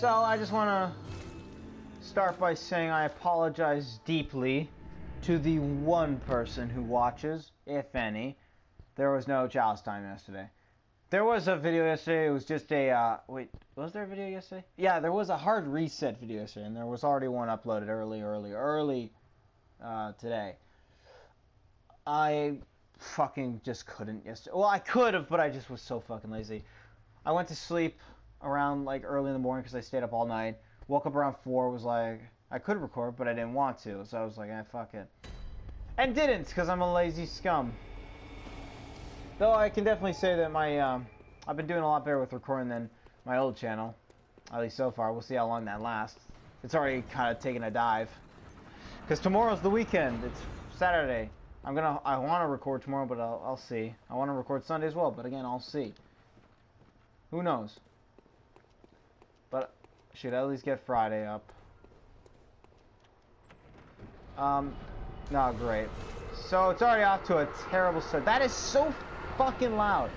So I just want to start by saying I apologize deeply to the one person who watches, if any. There was no Chalice time yesterday. There was a video yesterday. It was just a uh, wait. Was there a video yesterday? Yeah, there was a hard reset video yesterday, and there was already one uploaded early, early, early uh, today. I fucking just couldn't yesterday. Well, I could have, but I just was so fucking lazy. I went to sleep around like early in the morning because I stayed up all night. Woke up around four. Was like I could record, but I didn't want to, so I was like, eh, fuck it, and didn't because I'm a lazy scum. Though I can definitely say that my um, I've been doing a lot better with recording than my old channel, at least so far. We'll see how long that lasts. It's already kind of taken a dive because tomorrow's the weekend. It's Saturday. I'm gonna. I want to record tomorrow, but I'll, I'll see. I want to record Sunday as well, but again, I'll see. Who knows? Should at least get Friday up. Um, not great. So it's already off to a terrible start. That is so fucking loud.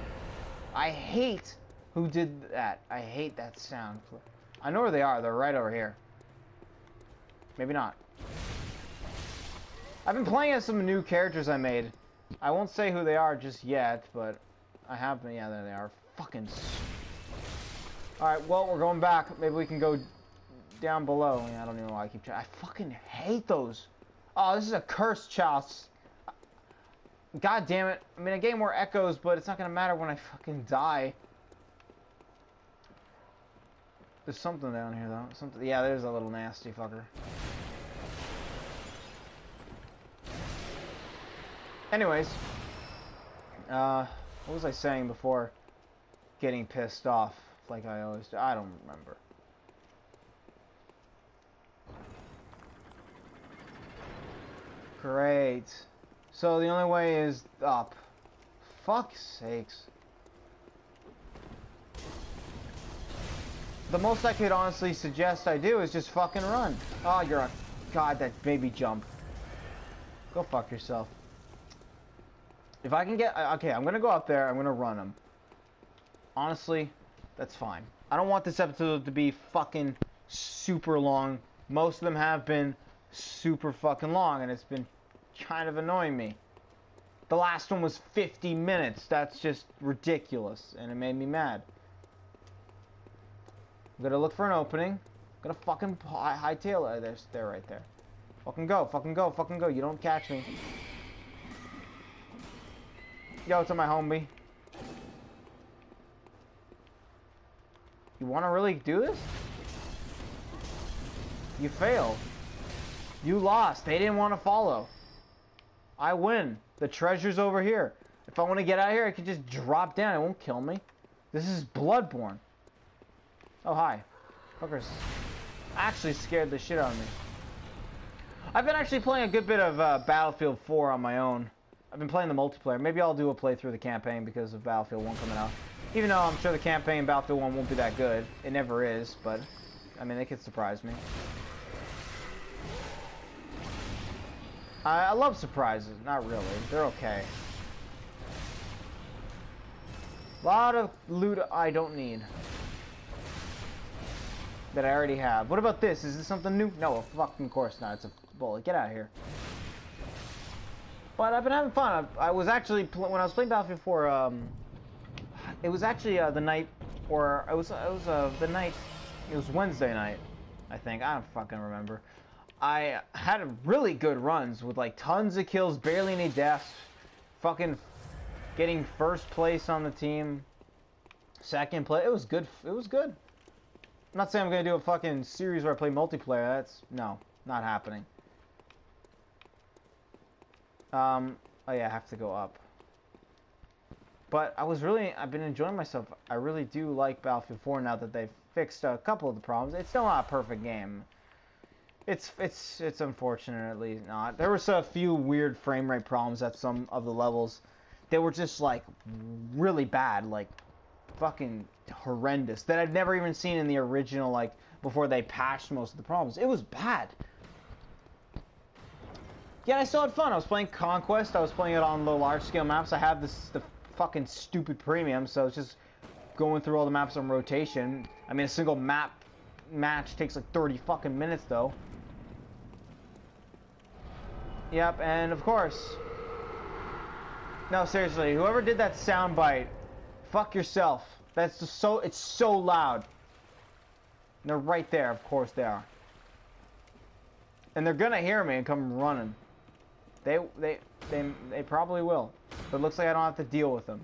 I hate who did that. I hate that sound. I know where they are. They're right over here. Maybe not. I've been playing as some new characters I made. I won't say who they are just yet, but I have been. Yeah, there they are. Fucking Alright, well, we're going back. Maybe we can go down below. Yeah, I don't even know why I keep trying. I fucking hate those. Oh, this is a cursed chalice. God damn it. I mean, a game more echoes, but it's not going to matter when I fucking die. There's something down here, though. Something. Yeah, there's a little nasty fucker. Anyways. Uh, what was I saying before getting pissed off? Like I always do. I don't remember. Great. So the only way is up. Fuck sakes. The most I could honestly suggest I do is just fucking run. Oh, you're a... God, that baby jump. Go fuck yourself. If I can get... Okay, I'm gonna go up there. I'm gonna run him. Honestly, that's fine. I don't want this episode to be fucking super long. Most of them have been super fucking long, and it's been kind of annoying me. The last one was 50 minutes. That's just ridiculous, and it made me mad. I'm gonna look for an opening. I'm gonna fucking high, hightail it. There's, there, right there. Fucking go, fucking go, fucking go. You don't catch me. Yo, to my homie. You want to really do this? You failed. You lost. They didn't want to follow. I win. The treasure's over here. If I want to get out of here, I can just drop down. It won't kill me. This is Bloodborne. Oh, hi. Fuckers actually scared the shit out of me. I've been actually playing a good bit of uh, Battlefield 4 on my own. I've been playing the multiplayer. Maybe I'll do a playthrough of the campaign because of Battlefield 1 coming out. Even though I'm sure the campaign Battlefield 1 won't be that good. It never is, but, I mean, it could surprise me. I, I love surprises. Not really. They're okay. A lot of loot I don't need. That I already have. What about this? Is this something new? No, of fucking course not. It's a bullet. Get out of here. But I've been having fun. I, I was actually, when I was playing Battlefield 4, um, it was actually uh, the night, or it was it was uh, the night. It was Wednesday night, I think. I don't fucking remember. I had really good runs with like tons of kills, barely any deaths, fucking getting first place on the team, second place. It was good. It was good. I'm not saying I'm gonna do a fucking series where I play multiplayer. That's no, not happening. Um. Oh yeah, I have to go up. But I was really, I've been enjoying myself. I really do like Battlefield 4 now that they've fixed a couple of the problems. It's still not a perfect game. It's it's it's unfortunately not. There was a few weird frame rate problems at some of the levels. They were just like really bad, like fucking horrendous that I'd never even seen in the original like before they patched most of the problems. It was bad. Yeah, I still had fun. I was playing Conquest. I was playing it on the large scale maps. I have this the fucking stupid premium, so it's just going through all the maps on rotation. I mean, a single map match takes like 30 fucking minutes though. Yep, and of course. No, seriously, whoever did that sound bite, fuck yourself. That's just so it's so loud. And they're right there, of course they are. And they're gonna hear me and come running. They they they they probably will. But it looks like I don't have to deal with them.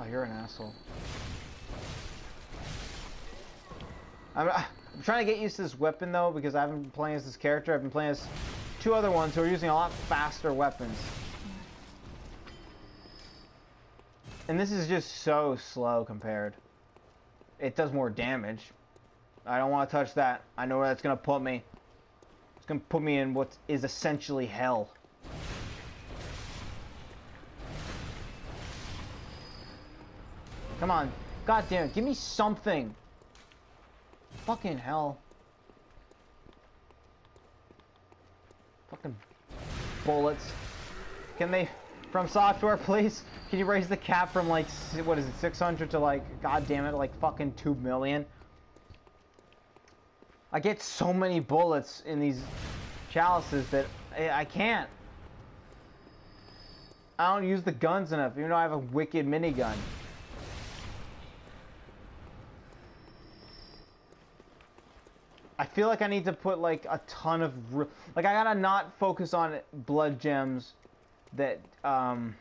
Oh, you're an asshole. I'm, I'm trying to get used to this weapon though because I haven't been playing as this character. I've been playing as two other ones who are using a lot faster weapons. And this is just so slow compared. It does more damage. I don't want to touch that. I know where that's going to put me. To put me in what is essentially hell. Come on. God damn it. Give me something. Fucking hell. Fucking bullets. Can they, FromSoftware, please? Can you raise the cap from like, what is it, 600 to like, god damn it, like fucking 2 million? I get so many bullets in these chalices that I, I can't. I don't use the guns enough, even though I have a wicked minigun. I feel like I need to put like a ton of like I gotta not focus on blood gems that um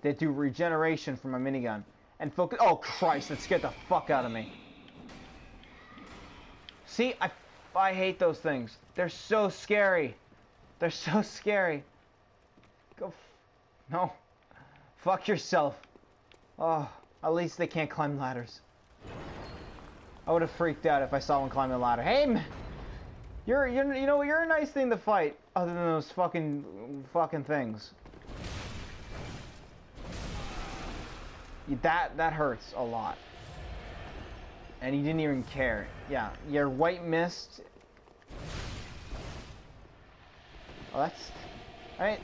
that do regeneration from a minigun and focus. Oh Christ! That scared the fuck out of me. See, I I hate those things. They're so scary. They're so scary. Go. no. Fuck yourself. Oh, at least they can't climb ladders. I would have freaked out if I saw one climbing a ladder. Hey, man, you're, you're, you know, you're a nice thing to fight, other than those fucking, fucking things. That, that hurts a lot. And he didn't even care. Yeah, your white mist. Oh, that's, right.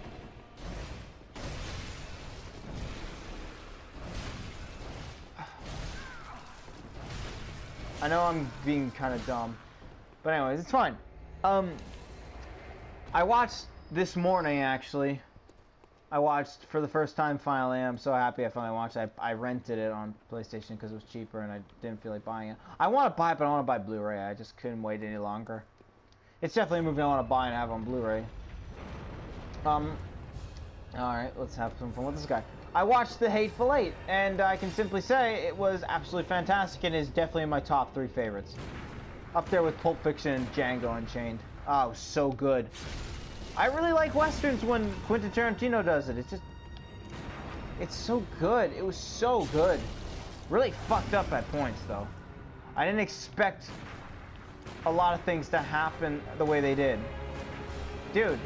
I know I'm being kind of dumb. But anyways, it's fine. Um, I watched this morning, actually. I watched for the first time finally. I'm so happy I finally watched it. I, I rented it on PlayStation because it was cheaper and I didn't feel like buying it. I want to buy it, but I want to buy Blu-ray. I just couldn't wait any longer. It's definitely a movie I want to buy and have on Blu-ray. Um, alright, let's have some fun with this guy. I watched The Hateful Eight, and I can simply say it was absolutely fantastic and is definitely in my top three favorites. Up there with Pulp Fiction and Django Unchained. Oh, so good. I really like westerns when Quentin Tarantino does it. It's just, it's so good. It was so good. Really fucked up at points though. I didn't expect a lot of things to happen the way they did. Dude,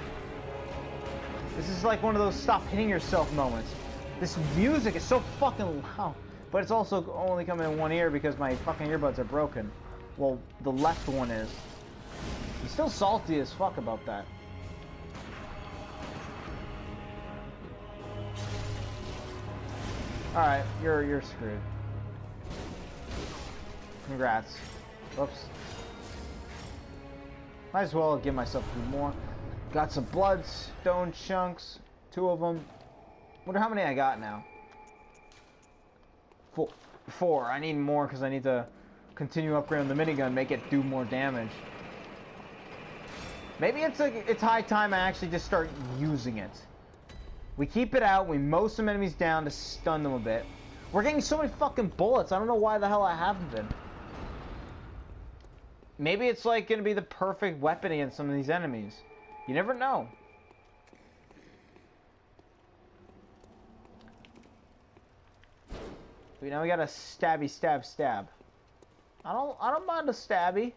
this is like one of those stop hitting yourself moments. This music is so fucking loud. But it's also only coming in one ear because my fucking earbuds are broken. Well, the left one is. He's still salty as fuck about that. Alright, you're you're screwed. Congrats. Whoops. Might as well give myself a few more. Got some bloodstone chunks. Two of them. Wonder how many I got now. Four. Four. I need more because I need to continue upgrading the minigun, make it do more damage. Maybe it's a, it's high time I actually just start using it. We keep it out, we mow some enemies down to stun them a bit. We're getting so many fucking bullets, I don't know why the hell I haven't been. Maybe it's like gonna be the perfect weapon against some of these enemies. You never know. We now we got a stabby stab stab. I don't I don't mind a stabby.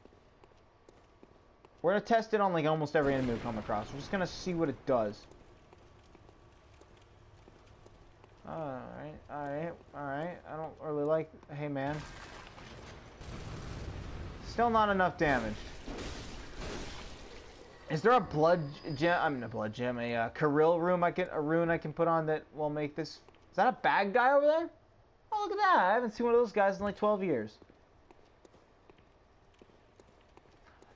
We're gonna test it on like almost every enemy we come across. We're just gonna see what it does. Alright, alright, alright. I don't really like hey man. Still not enough damage. Is there a blood gem? I'm mean, a blood gem, a uh, Caryll rune I can a rune I can put on that will make this Is that a bad guy over there? Oh, look at that. I haven't seen one of those guys in like 12 years.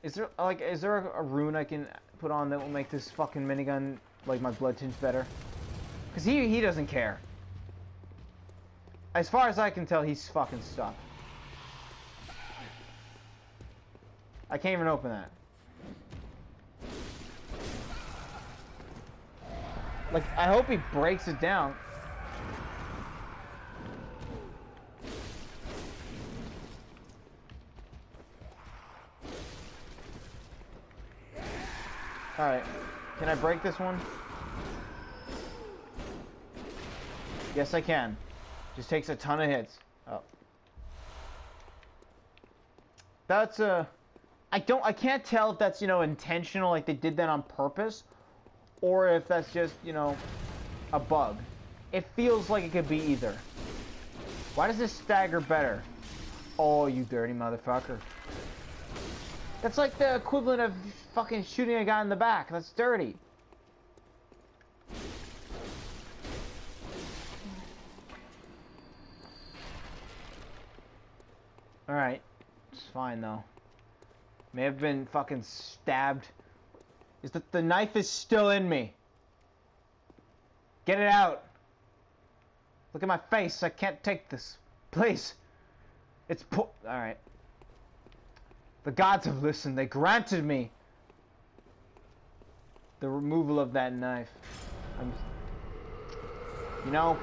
Is there, like, is there a, a rune I can put on that will make this fucking minigun, like, my blood tinge better? Because he, he doesn't care. As far as I can tell, he's fucking stuck. I can't even open that. Like, I hope he breaks it down. Alright. Can I break this one? Yes, I can. Just takes a ton of hits. Oh. That's a... Uh, I don't... I can't tell if that's, you know, intentional, like they did that on purpose, or if that's just, you know, a bug. It feels like it could be either. Why does this stagger better? Oh, you dirty motherfucker. That's like the equivalent of fucking shooting a guy in the back. That's dirty. Alright. It's fine, though. May have been fucking stabbed. Is that the knife is still in me? Get it out. Look at my face. I can't take this. Please. It's po- Alright. The gods have listened. They granted me the removal of that knife. I'm, you know,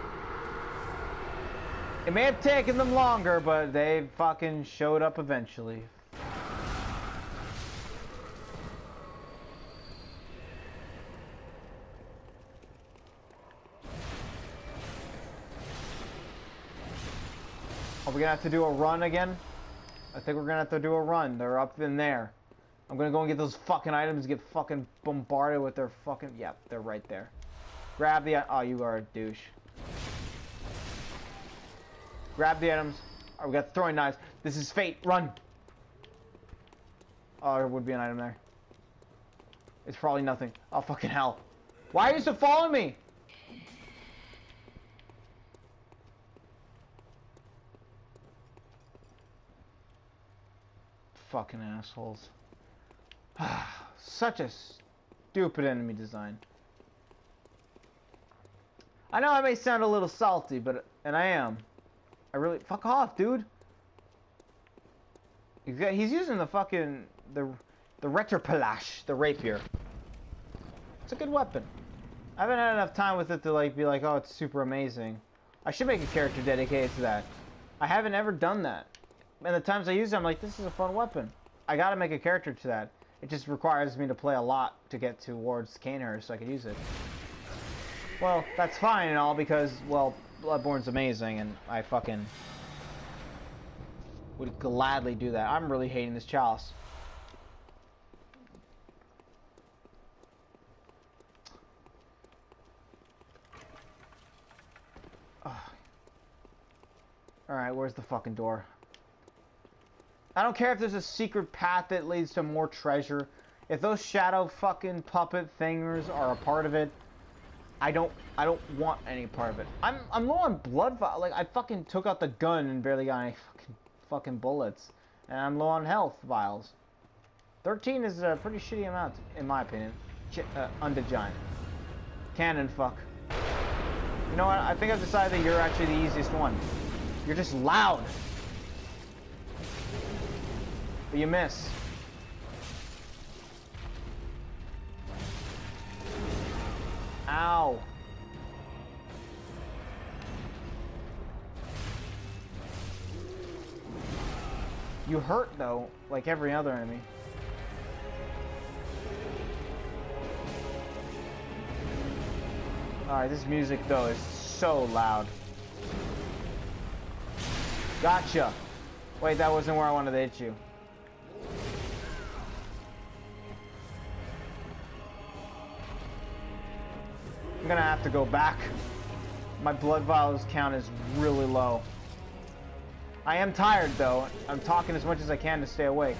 it may have taken them longer, but they fucking showed up eventually. Are we gonna have to do a run again? I think we're gonna have to do a run. They're up in there. I'm gonna go and get those fucking items get fucking bombarded with their fucking... Yep, they're right there. Grab the... Oh, you are a douche. Grab the items. Oh, we got throwing knives. This is fate. Run. Oh, there would be an item there. It's probably nothing. Oh, fucking hell. Why are you still following me? Fucking assholes. Such a stupid enemy design. I know I may sound a little salty, but and I am. I really fuck off, dude. He's using the fucking the the Reiterpallasch, the rapier. It's a good weapon. I haven't had enough time with it to like be like, oh, it's super amazing. I should make a character dedicated to that. I haven't ever done that. And the times I use it, I'm like, this is a fun weapon. I gotta make a character to that. It just requires me to play a lot to get towards Cainhurst so I can use it. Well, that's fine and all because, well, Bloodborne's amazing and I fucking would gladly do that. I'm really hating this chalice. Alright, where's the fucking door? I don't care if there's a secret path that leads to more treasure. If those shadow fucking puppet thingers are a part of it, I don't I don't want any part of it. I'm I'm low on blood like I fucking took out the gun and barely got any fucking fucking bullets. And I'm low on health vials. 13 is a pretty shitty amount in my opinion. Ch uh, under giant. Cannon fuck. You know what? I think I've decided that you're actually the easiest one. You're just loud. But you miss. Ow. You hurt though, like every other enemy. Alright, this music though is so loud. Gotcha! Wait, that wasn't where I wanted to hit you. I'm gonna have to go back. My blood vials count is really low. I am tired though. I'm talking as much as I can to stay awake.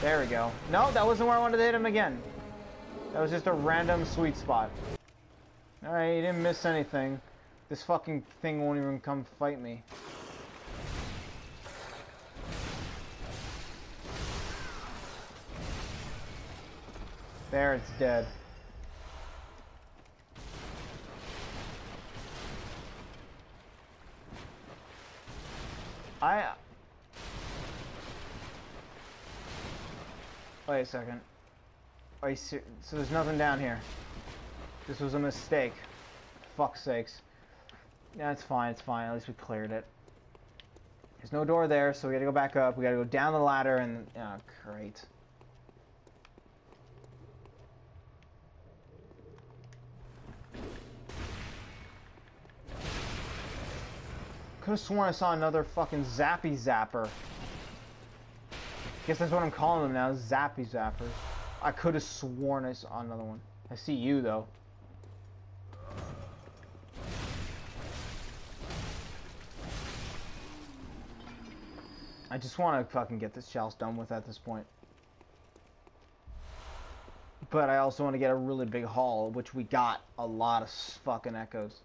There we go. No, that wasn't where I wanted to hit him again. That was just a random sweet spot. Alright, you didn't miss anything. This fucking thing won't even come fight me. There, it's dead. I... Uh, Wait a second. Are you ser so there's nothing down here. This was a mistake. Fuck's sakes. Yeah, it's fine, it's fine. At least we cleared it. There's no door there, so we gotta go back up. We gotta go down the ladder and... Oh, great. Could have sworn I saw another fucking Zappy Zapper. Guess that's what I'm calling them now, Zappy Zappers. I could have sworn I saw another one. I see you, though. I just want to fucking get this chalice done with at this point. But I also want to get a really big haul, which we got a lot of fucking echoes.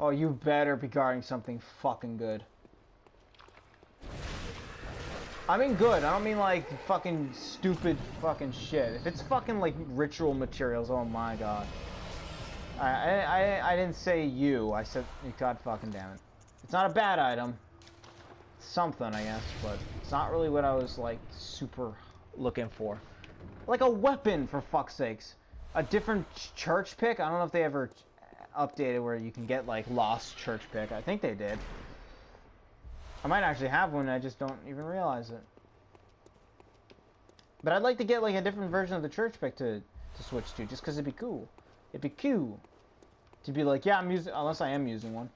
Oh, you better be guarding something fucking good. I mean good, I don't mean like fucking stupid fucking shit. If it's fucking like ritual materials, oh my god. I, I, I didn't say you, I said, god fucking damn it. It's not a bad item. something, I guess, but it's not really what I was like super looking for. Like a weapon, for fuck's sakes. A different church pick? I don't know if they ever updated where you can get like lost church pick. I think they did. I might actually have one, I just don't even realize it. But I'd like to get like a different version of the church pick to, to switch to, just because it'd be cool. It'd be cool. To be like, yeah, I'm using, unless I am using one.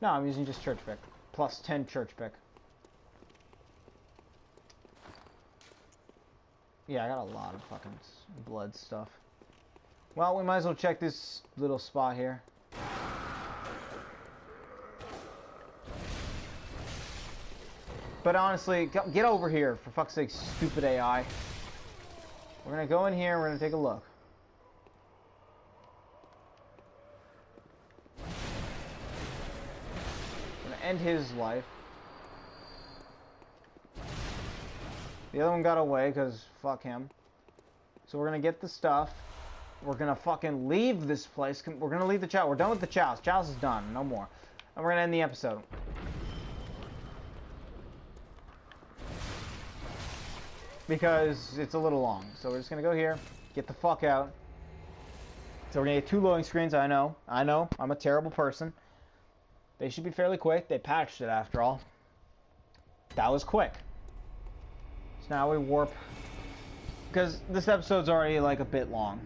No, I'm using just church pick. Plus 10 church pick. Yeah, I got a lot of fucking blood stuff. Well, we might as well check this little spot here. But honestly, get over here, for fuck's sake, stupid AI. We're gonna go in here, and we're gonna take a look. Gonna end his life. The other one got away, because fuck him. So we're gonna get the stuff. We're gonna fucking leave this place. We're gonna leave the chow. We're done with the chalice. Chows is done. No more. And we're gonna end the episode. Because it's a little long. So we're just gonna go here, get the fuck out. So we're gonna get two loading screens, I know. I know, I'm a terrible person. They should be fairly quick. They patched it after all. That was quick. So now we warp. Because this episode's already like a bit long.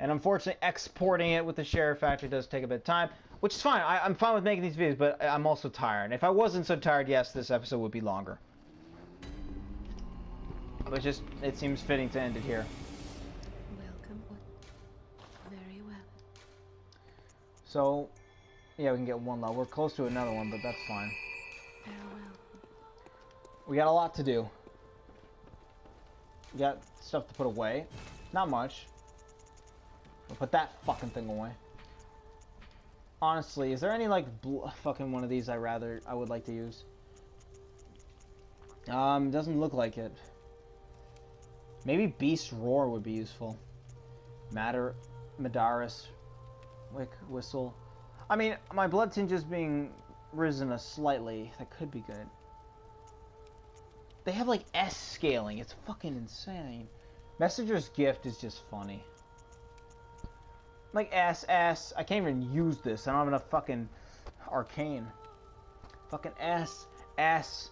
And unfortunately, exporting it with the SHAREfactory does take a bit of time, which is fine. I, am fine with making these videos, but I'm also tired. If I wasn't so tired, yes, this episode would be longer. But just, it seems fitting to end it here. Welcome. Very well. So, yeah, we can get one level. We're close to another one, but that's fine. Farewell. We got a lot to do. We got stuff to put away. Not much. We'll put that fucking thing away. Honestly, is there any like fucking one of these I rather I would like to use? Um, doesn't look like it. Maybe Beast Roar would be useful. Matter, Madaras, Wick Whistle. I mean, my blood tinge is being risen a slightly. That could be good. They have like S scaling. It's fucking insane. Messenger's Gift is just funny. Like S, S. I can't even use this. I don't have enough fucking arcane. Fucking S, S.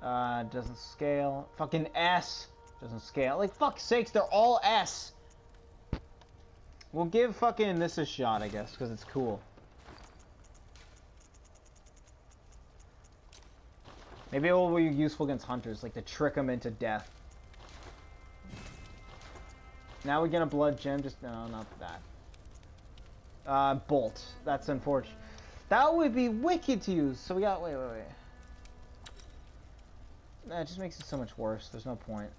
Uh, doesn't scale. Fucking S. Doesn't scale. Like, fuck sakes, they're all S. We'll give fucking this a shot, I guess, because it's cool. Maybe it will be useful against hunters, like to trick them into death. Now we get a blood gem, just, no, not that. Uh, bolt. That's unfortunate. That would be wicked to use. So we got, wait, wait, wait. That just makes it so much worse. There's no point.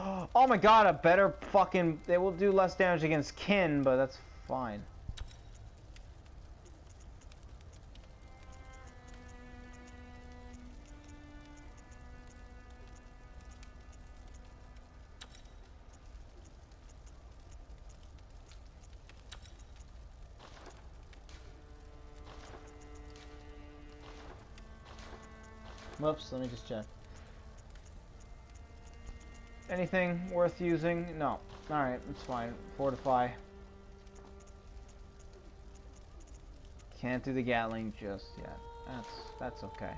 Oh my god, a better fucking... They will do less damage against kin, but that's fine. Whoops, let me just check. Anything worth using? No. Alright, it's fine. Fortify. Can't do the Gatling just yet. That's that's okay.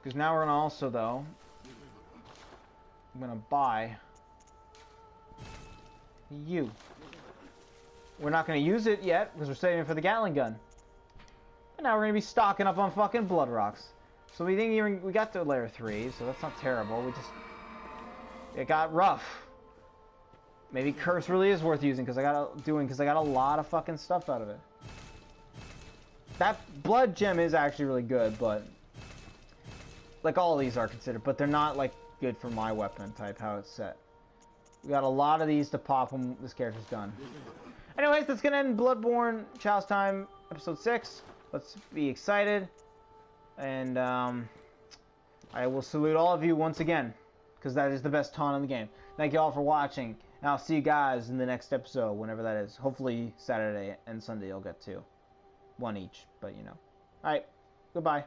Because now we're gonna also though I'm gonna buy you. We're not gonna use it yet because we're saving it for the Gatling gun. And now we're gonna be stocking up on fucking blood rocks. So we didn't even we got to layer three, so that's not terrible. We just it got rough. Maybe curse really is worth using because I got a, doing because I got a lot of fucking stuff out of it. That blood gem is actually really good, but like all these are considered, but they're not like good for my weapon type how it's set. We got a lot of these to pop when this character's done. Anyways, that's gonna end Bloodborne Chalice Time episode six. Let's be excited. And um, I will salute all of you once again, because that is the best taunt in the game. Thank you all for watching, and I'll see you guys in the next episode, whenever that is. Hopefully Saturday and Sunday you'll get two. One each, but you know. Alright, goodbye.